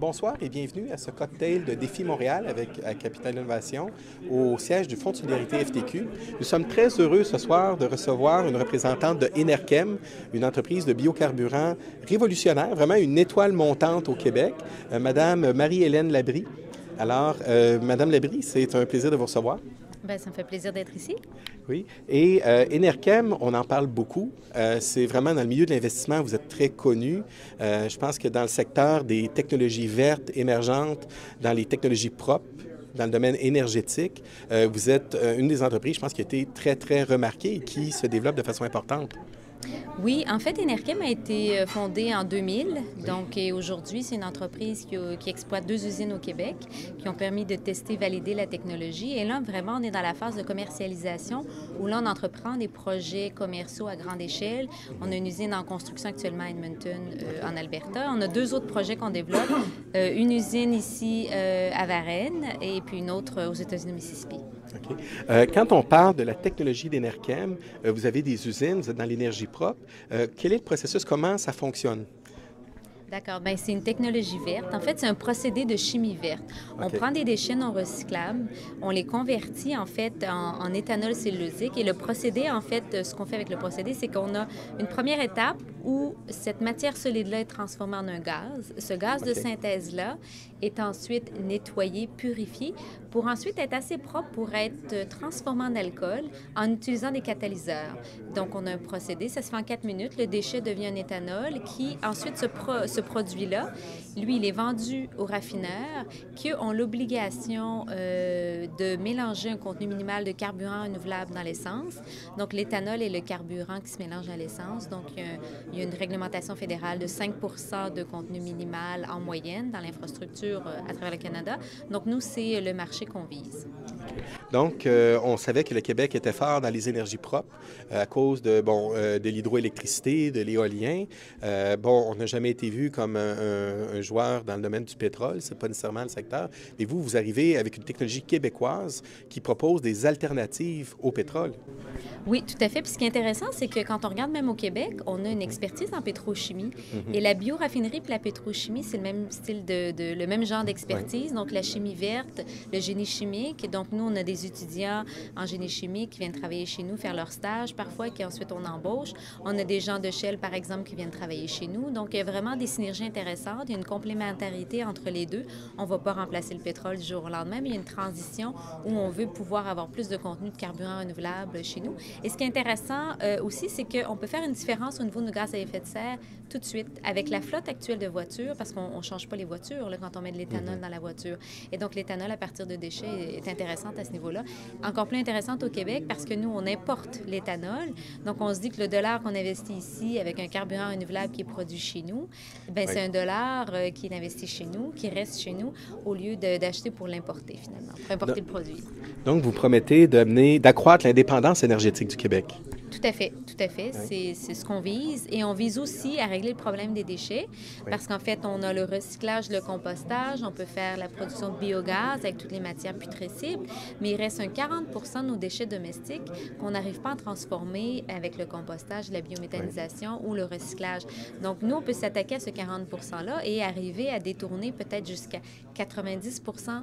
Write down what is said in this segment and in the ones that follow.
Bonsoir et bienvenue à ce cocktail de Défi Montréal avec Capital Innovation au siège du Fonds de solidarité FTQ. Nous sommes très heureux ce soir de recevoir une représentante de Enerchem, une entreprise de biocarburant révolutionnaire, vraiment une étoile montante au Québec, euh, Madame Marie-Hélène Labrie. Alors, euh, Madame Labrie, c'est un plaisir de vous recevoir. Bien, ça me fait plaisir d'être ici. Oui. Et euh, Enerchem, on en parle beaucoup. Euh, c'est vraiment dans le milieu de l'investissement, vous êtes très connu. Euh, je pense que dans le secteur des technologies vertes émergentes, dans les technologies propres, dans le domaine énergétique, euh, vous êtes une des entreprises, je pense, qui a été très, très remarquée et qui se développe de façon importante. Oui, en fait, Enerchem a été euh, fondée en 2000. Donc, et aujourd'hui, c'est une entreprise qui, exploite deux usines au Québec qui ont permis de tester, valider la technologie. Et là, vraiment, on est dans la phase de commercialisation où là, on entreprend des projets commerciaux à grande échelle. On a une usine en construction actuellement à Edmonton, euh, en Alberta. On a deux autres projets qu'on développe. Euh, une usine ici euh, à Varennes et puis une autre aux États-Unis, au Mississippi. Euh, quand on parle de la technologie d'Enerchem, euh, vous avez des usines, vous êtes dans l'énergie propre. Euh, quel est le processus? Comment ça fonctionne? D'accord. Ben, c'est une technologie verte. En fait, c'est un procédé de chimie verte. On prend des déchets non recyclables, on les convertit en fait en, en éthanol cellulosique et le procédé, en fait, ce qu'on fait avec le procédé, c'est qu'on a une première étape où cette matière solide-là est transformée en un gaz. Ce gaz de synthèse-là est ensuite nettoyé, purifié, pour ensuite être assez propre pour être transformé en alcool en utilisant des catalyseurs. Donc, on a un procédé, ça se fait en quatre minutes. Le déchet devient un éthanol qui, ensuite, ce, pro- ce produit-là, lui, il est vendu aux raffineurs qui ont l'obligation euh, de mélanger un contenu minimal de carburant renouvelable dans l'essence. Donc, l'éthanol est le carburant qui se mélange à l'essence. Donc, il y, a, il y a une réglementation fédérale de 5 de contenu minimal en moyenne dans l'infrastructure euh, à travers le Canada. Donc, nous, c'est le marché qu'on vise. Donc, euh, on savait que le Québec était fort dans les énergies propres euh, à cause de, bon, euh, de l'hydroélectricité, de l'éolien. Bon, on n'a jamais été vu comme un, un- un joueur dans le domaine du pétrole, c'est pas nécessairement le secteur. Mais vous, vous arrivez avec une technologie québécoise qui propose des alternatives au pétrole. Oui, tout à fait. Puis ce qui est intéressant, c'est que quand on regarde même au Québec, on a une expertise en pétrochimie. Et la bioraffinerie et la pétrochimie, c'est le même style de, de- le même genre d'expertise. Donc la chimie verte, le génie chimique. Donc nous, on a des étudiants en génie chimique qui viennent travailler chez nous, faire leur stage parfois, qui ensuite on embauche. On a des gens de Shell, par exemple, qui viennent travailler chez nous. Donc il y a vraiment des synergies intéressantes. Il y a une complémentarité entre les deux. On ne va pas remplacer le pétrole du jour au lendemain, mais il y a une transition où on veut pouvoir avoir plus de contenu de carburant renouvelable chez nous. Et ce qui est intéressant euh, aussi, c'est qu'on peut faire une différence au niveau de nos gaz à effet de serre tout de suite avec la flotte actuelle de voitures, parce qu'on ne change pas les voitures là, quand on met de l'éthanol dans la voiture. Et donc, l'éthanol à partir de déchets est intéressante à ce niveau-là. Encore plus intéressante au Québec parce que nous, on importe l'éthanol. Donc, on se dit que le dollar qu'on investit ici avec un carburant renouvelable qui est produit chez nous, ben, Oui. c'est un dollar euh, qui est investi chez nous, qui reste chez nous, au lieu d'acheter pour l'importer finalement, pour importer Non. le produit. Donc, vous promettez d'amener, d'accroître l'indépendance énergétique du Québec. Tout à fait, tout à fait. C'est c'est ce qu'on vise. Et on vise aussi à régler le problème des déchets Oui. parce qu'en fait, on a le recyclage, le compostage, on peut faire la production de biogaz avec toutes les matières putrescibles, mais il reste un 40% de nos déchets domestiques qu'on n'arrive pas à transformer avec le compostage, la biométhanisation ou le recyclage. Donc, nous, on peut s'attaquer à ce 40 %-là et arriver à détourner peut-être jusqu'à 90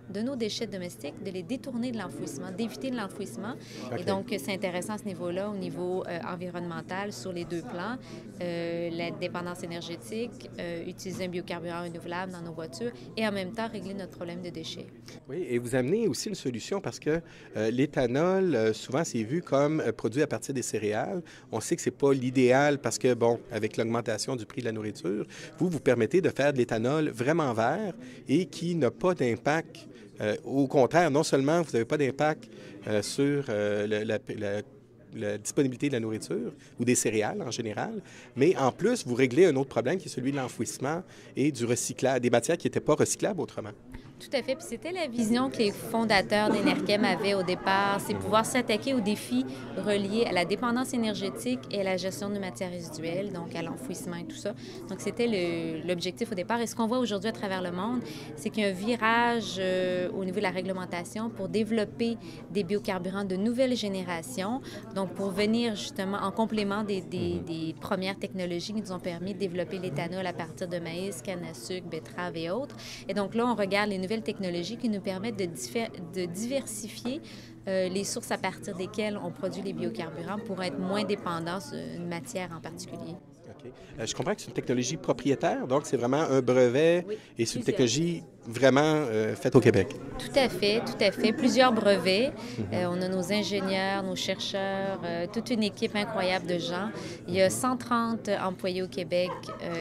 de nos déchets domestiques, de les détourner de l'enfouissement, d'éviter l'enfouissement. Et donc, c'est intéressant à ce niveau-là, au niveau euh, sur les deux plans. Euh, la dépendance énergétique, euh, utiliser un biocarburant renouvelable dans nos voitures et en même temps régler notre problème de déchets. Oui, et vous amenez aussi une solution parce que l'éthanol, souvent, c'est vu comme produit à partir des céréales. On sait que c'est pas l'idéal parce que, bon, avec l'augmentation du prix de la nourriture, vous, vous permettez de faire de l'éthanol vraiment vert et qui n'a pas d'impact. au contraire, non seulement vous n'avez pas d'impact euh, sur euh, le- la, la- la disponibilité de la nourriture ou des céréales en général, mais en plus, vous réglez un autre problème qui est celui de l'enfouissement et du recyclage, des matières qui n'étaient pas recyclables autrement. Tout à fait. Puis c'était la vision que les fondateurs d'Enerchem avaient au départ, c'est pouvoir s'attaquer aux défis reliés à la dépendance énergétique et à la gestion de matières résiduelles, donc à l'enfouissement et tout ça. Donc c'était l'objectif au départ. Et ce qu'on voit aujourd'hui à travers le monde, c'est qu'il y a un virage euh, au niveau de la réglementation pour développer des biocarburants de nouvelle génération, donc pour venir justement en complément des, des, des premières technologies qui nous ont permis de développer l'éthanol à partir de maïs, canne à sucre, betterave et autres. Et donc là, on regarde les nouvelles technologies qui nous permettent de, de diversifier euh, les sources à partir desquelles on produit les biocarburants pour être moins dépendants d'une matière en particulier. Euh, je comprends que c'est une technologie propriétaire, donc c'est vraiment un brevet et c'est une technologie vraiment euh, faite au Québec. Tout à fait, tout à fait. Plusieurs brevets. Euh, on a nos ingénieurs, nos chercheurs, toute une équipe incroyable de gens. Il y a 130 employés au Québec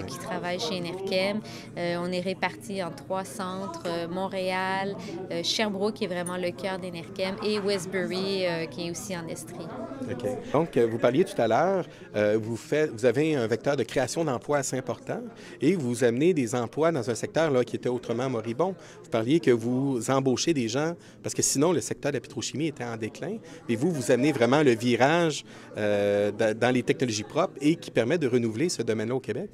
qui travaillent chez Enerchem. on est répartis en trois centres, Montréal, Sherbrooke, qui est vraiment le cœur d'Enerchem, et Westbury, qui est aussi en Estrie. OK. Donc, vous parliez tout à l'heure, vous, faites, vous avez un vecteur de création d'emplois assez important et vous amenez des emplois dans un secteur là, qui était autrement moribond. Vous parliez que vous embauchez des gens parce que sinon le secteur de la pétrochimie était en déclin. Et vous, vous amenez vraiment le virage euh, dans les technologies propres et qui permet de renouveler ce domaine-là au Québec.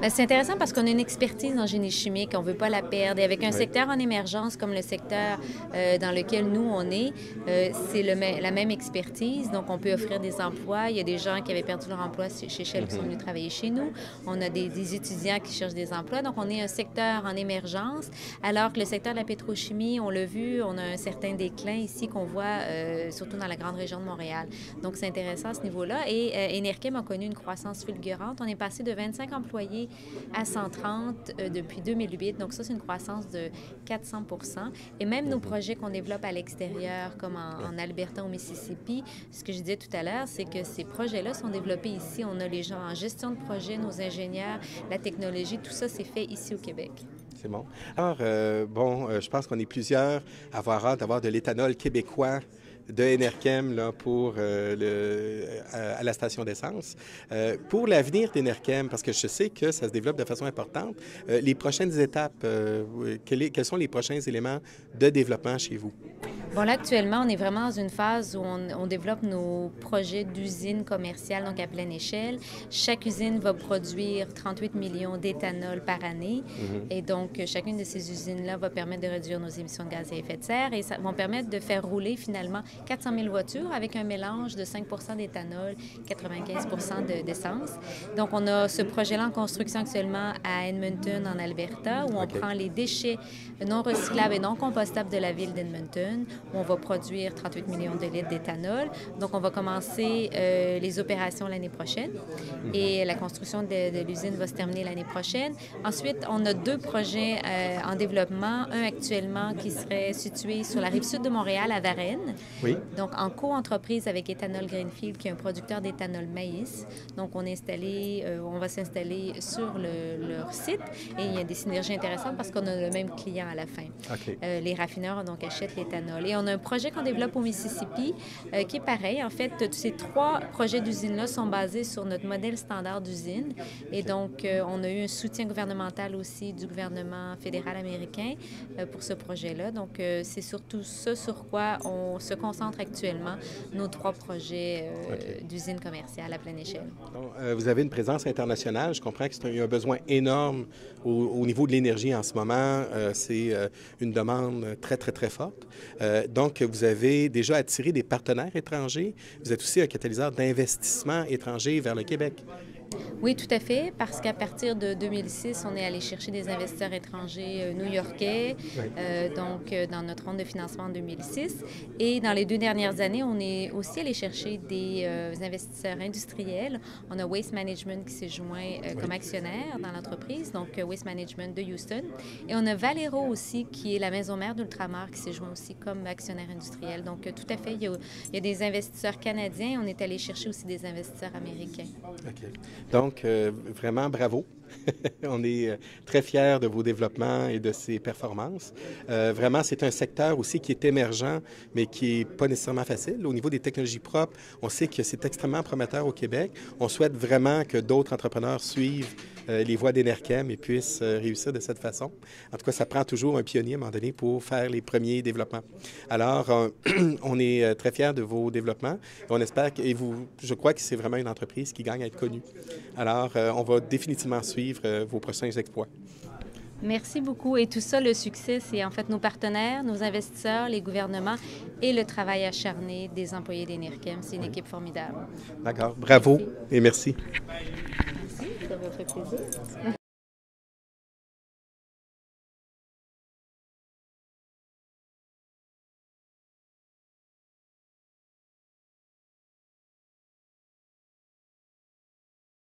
Ben, c'est intéressant parce qu'on a une expertise en génie chimique, on ne veut pas la perdre. Et avec un secteur en émergence comme le secteur euh, dans lequel nous, on est, euh, c'est la même expertise. Donc, on peut offrir des emplois. Il y a des gens qui avaient perdu leur emploi chez Shell qui sont mhm. venus travailler chez nous. On a des, étudiants qui cherchent des emplois. Donc, on est un secteur en émergence, alors que le secteur de la pétrochimie, on l'a vu, on a un certain déclin ici qu'on voit euh, surtout dans la grande région de Montréal. Donc, c'est intéressant à ce niveau-là. Et Enerkem a connu une croissance fulgurante. On est passé de 25 employés à 130 euh, depuis 2008. Donc ça, c'est une croissance de 400% Et même nos projets qu'on développe à l'extérieur, comme en, Alberta, au Mississippi, ce que je disais tout à l'heure, c'est que ces projets-là sont développés ici. On a les gens en gestion de projet, nos ingénieurs, la technologie, tout ça, c'est fait ici au Québec. C'est bon. Alors, euh, bon, euh, je pense qu'on est plusieurs à avoir hâte d'avoir de l'éthanol québécois de Enerchem là, pour, euh, à, la station d'essence. Pour l'avenir d'Enerchem, parce que je sais que ça se développe de façon importante, les prochaines étapes, quels sont les prochains éléments de développement chez vous? Bon, là, actuellement, on est vraiment dans une phase où on, développe nos projets d'usines commerciales, donc à pleine échelle. Chaque usine va produire 38 millions d'éthanol par année. Mhm. Et donc, chacune de ces usines-là va permettre de réduire nos émissions de gaz à effet de serre et ça va permettre de faire rouler finalement 400 000 voitures avec un mélange de 5 d'éthanol, 95% d'essence. donc, on a ce projet-là en construction actuellement à Edmonton, en Alberta, où on prend les déchets non recyclables et non compostables de la ville d'Edmonton où on va produire 38 millions de litres d'éthanol. Donc, on va commencer euh, les opérations l'année prochaine et la construction de, l'usine va se terminer l'année prochaine. Ensuite, on a deux projets euh, en développement. Un actuellement qui serait situé sur la rive sud de Montréal, à Varennes. Oui. Donc, en co-entreprise avec Ethanol Greenfield, qui est un producteur d'éthanol maïs. Donc, on, est installé, euh, on va s'installer sur leur site et il y a des synergies intéressantes parce qu'on a le même client à la fin. les raffineurs donc achètent l'éthanol. Et on a un projet qu'on développe au Mississippi euh, qui est pareil. En fait, ces trois projets d'usine-là sont basés sur notre modèle standard d'usine. Et donc, euh, on a eu un soutien gouvernemental aussi du gouvernement fédéral américain euh, pour ce projet-là. Donc, c'est surtout ce sur quoi on se concentre actuellement, nos trois projets d'usine commerciale à pleine échelle. vous avez une présence internationale. Je comprends qu'il y a un besoin énorme au, au niveau de l'énergie en ce moment. c'est une demande très, très, très forte. Euh, donc, vous avez déjà attiré des partenaires étrangers. Vous êtes aussi un catalyseur d'investissement étranger vers le Québec. Oui, tout à fait, parce qu'à partir de 2006, on est allé chercher des investisseurs étrangers euh, new-yorkais, euh, donc euh, dans notre ronde de financement en 2006. Et dans les deux dernières années, on est aussi allé chercher des investisseurs industriels. On a Waste Management qui s'est joint comme actionnaire dans l'entreprise, donc Waste Management de Houston. Et on a Valero aussi, qui est la maison mère d'Ultramar, qui s'est joint aussi comme actionnaire industriel. Donc, tout à fait, il y, a, il y, a, des investisseurs canadiens. On est allé chercher aussi des investisseurs américains. OK. Donc, euh, vraiment, bravo. On est euh, très fiers de vos développements et de ces performances. Euh, vraiment, c'est un secteur aussi qui est émergent, mais qui n'est pas nécessairement facile. Au niveau des technologies propres, on sait que c'est extrêmement prometteur au Québec. On souhaite vraiment que d'autres entrepreneurs suivent euh, les voies d'Enerchem et puissent réussir de cette façon. En tout cas, ça prend toujours un pionnier à un moment donné pour faire les premiers développements. Alors, on est très fiers de vos développements. On espère que, et vous, je crois que c'est vraiment une entreprise qui gagne à être connue. Alors, on va définitivement suivre vos prochains exploits. Merci beaucoup. Et tout ça, le succès, c'est en fait nos partenaires, nos investisseurs, les gouvernements et le travail acharné des employés d'Enerchem. C'est une équipe formidable. D'accord. Bravo et merci. Merci, ça m'a fait plaisir.